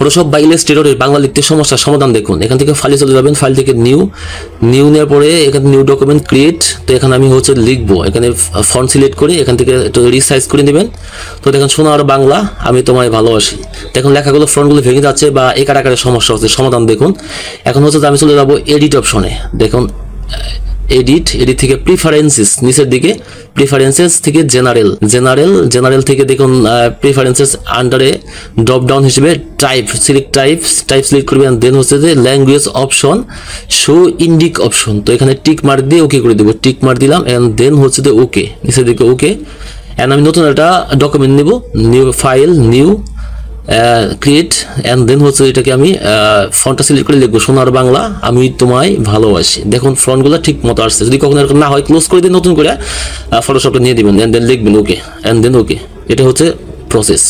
Photoshop বা ইলাস্ট্রেটরের বাংলা লিখতে সমস্যার সমাধান দেখুন। এখান থেকে ফাইলে চলে যাবেন ফাইল থেকে নিউ নিউ নেওয়ার পরে এখানে নিউ ডকুমেন্ট ক্রিয়েট তো এখানে আমি হচ্ছে লিখব। এখানে ফন্ট সিলেক্ট করে এখান থেকে একটু রিসাইজ করে নেবেন। তো দেখেন শোনো আর বাংলা, আমি তোমায় ভালোবাসি। দেখুন, লেখাগুলো ফ্রন্টগুলো ভেঙে যাচ্ছে বা একার আকারের সমস্যা হচ্ছে, সমাধান দেখুন। এখন হচ্ছে আমি চলে যাব এডিট অপশনে দেখুন এডিট এডিট থেকে প্রিফারেন্সেস নিচের দিকে প্রিফারেন্সেস থেকে জেনারেল জেনারেল জেনারেল থেকে দেখুন প্রিফারেন্সেস আন্ডারে ড্রপ ডাউন হিসেবে type select type type select করবেন দেন হচ্ছে যে language option show Indic option তো এখানে টিক মার্ক দিয়ে ওকে করে দেবো। টিক মার্ক দিলাম এন্ড দেন হচ্ছে যে ওকে নিচের দিকে ওকে এন্ড আমি নতুন একটা ডকুমেন্ট নেব new file new create and then হচ্ছে এটাকে আমি ফ্রন্টটা সিলেক্ট করে লিখব, সোনার বাংলা, আমি তোমায় ভালোবাসি। দেখুন ফ্রন্টগুলো ঠিক মতো আসছে। যদি কখনো এরকম না হয় ক্লোজ করে দিন নতুন করে ফটোশপটা নিয়ে দেবেন অ্যান্ড দেন লিখবেন ওকে অ্যান্ড দেন ওকে এটা হচ্ছে প্রসেস